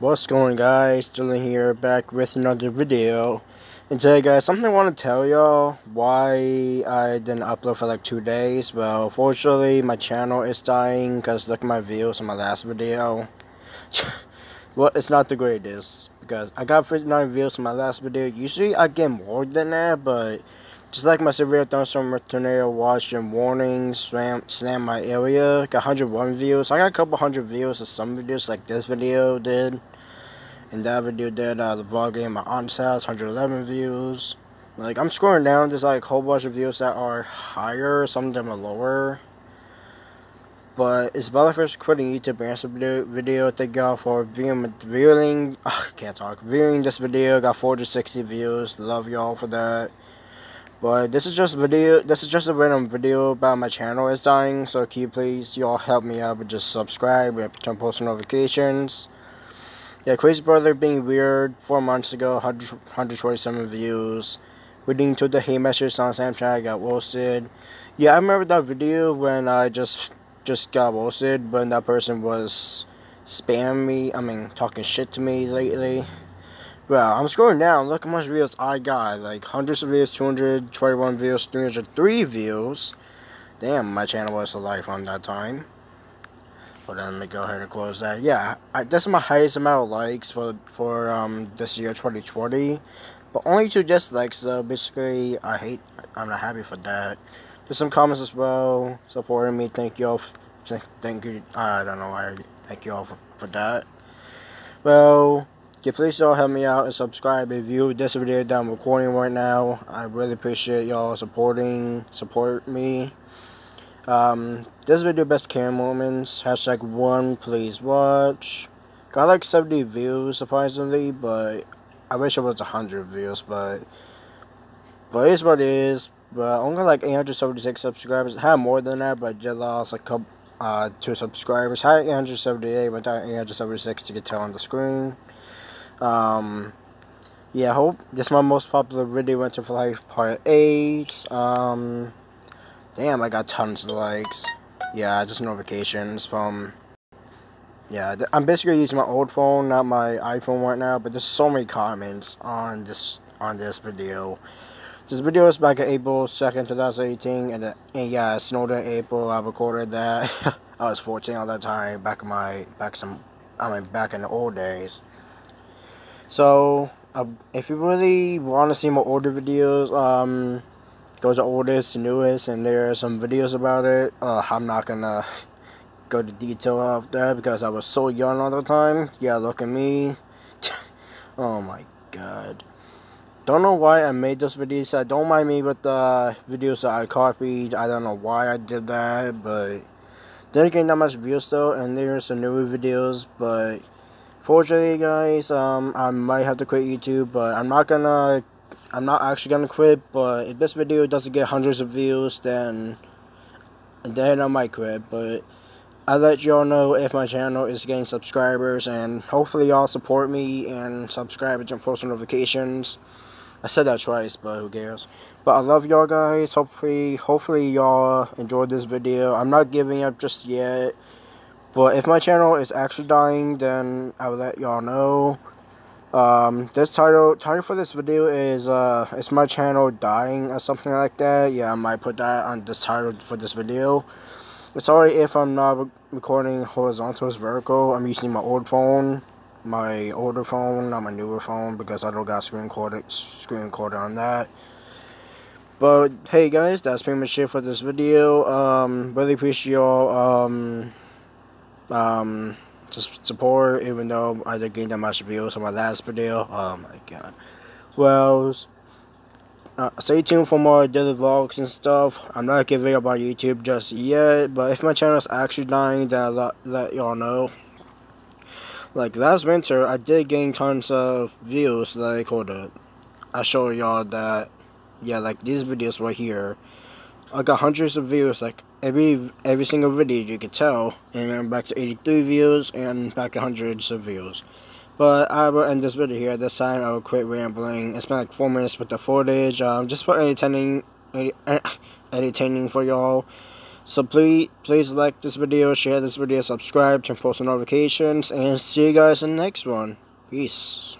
What's going guys, Dylan here, back with another video. And today guys, something I want to tell y'all why I didn't upload for like two days. Well, fortunately my channel is dying because look at my views on my last video. well, it's not the greatest because I got 59 views on my last video. Usually I get more than that, but just like my severe thunderstorm tornado watch and warnings slam, slam my area, got 101 views. I got a couple hundred views of some videos like this video did. And that video did uh, the vlog game my aunt's house, 111 views. Like I'm scrolling down, there's like a whole bunch of views that are higher, some of them are lower. But Isabella first quitting YouTube answer video, video thank y'all for viewing, viewing, oh, can't talk, viewing this video, got 460 views, love y'all for that. But this is just video. This is just a random video about my channel is dying. So can you please y'all help me out with just subscribe and turn post notifications. Yeah, Crazy Brother being weird four months ago, 100, 127 views. Reading to the hate message on Snapchat, I got roasted. Yeah, I remember that video when I just just got roasted when that person was spamming me. I mean, talking shit to me lately. Well, I'm scrolling down. Look how much views I got. Like hundreds of views, 221 views, 303 views. Damn, my channel was alive on that time. But then let me go ahead and close that. Yeah, I, that's my highest amount of likes for for um this year 2020. But only two dislikes, so basically I hate. I'm not happy for that. There's some comments as well supporting me. Thank you all. Thank Thank you. I don't know why. Thank you all for, for that. Well. Yeah, please all help me out and subscribe if you this video that I'm recording right now. I really appreciate y'all supporting, support me. Um, this video best cam moments, hashtag one please watch. Got like 70 views surprisingly, but I wish it was 100 views, but but it is what it is. But only got like 876 subscribers. I had more than that, but I just lost a couple uh two subscribers. I had 878, went down 876 to get tell on the screen. Um, yeah, hope this is my most popular video went to life part 8. Um, damn, I got tons of likes. Yeah, just notifications from, yeah, I'm basically using my old phone, not my iPhone right now, but there's so many comments on this, on this video. This video is back in April 2nd, 2018, and, uh, and yeah, it snowed in April, I recorded that. I was 14 all that time, back in my, back some, I mean, back in the old days. So, uh, if you really want to see my older videos, um, go to oldest to newest, and there are some videos about it. Uh, I'm not gonna go to detail of that because I was so young all the time. Yeah, look at me. oh my god. Don't know why I made those videos. I don't mind me with the videos that I copied. I don't know why I did that, but didn't get that much views though. And there's some newer videos, but Fortunately, guys, um, I might have to quit YouTube, but I'm not gonna, I'm not actually gonna quit, but if this video doesn't get hundreds of views, then, then I might quit, but I'll let y'all know if my channel is getting subscribers, and hopefully y'all support me and subscribe and turn post notifications. I said that twice, but who cares. But I love y'all guys. Hopefully, hopefully y'all enjoyed this video. I'm not giving up just yet. But if my channel is actually dying, then I will let y'all know. Um, this title title for this video is uh, is my channel dying or something like that. Yeah, I might put that on this title for this video. It's sorry if I'm not recording horizontal as vertical. I'm using my old phone, my older phone, not my newer phone, because I don't got screen recorder screen recorder on that. But hey guys, that's pretty much it for this video. Um, really appreciate y'all. Um, um, support, even though I didn't gain that much views on my last video. Oh my god. Well, uh, stay tuned for more daily vlogs and stuff. I'm not giving up on YouTube just yet, but if my channel is actually dying, then I'll let, let y'all know. Like last winter, I did gain tons of views. Like, hold up. I show y'all that, yeah, like these videos right here. I got hundreds of views, like every every single video you could tell, and I'm back to 83 views and back to hundreds of views. But I will end this video here. This time I will quit rambling. It's been like four minutes with the footage. Um, just for entertaining, entertaining for y'all. So please, please like this video, share this video, subscribe, turn post notifications, and see you guys in the next one. Peace.